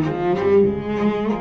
Música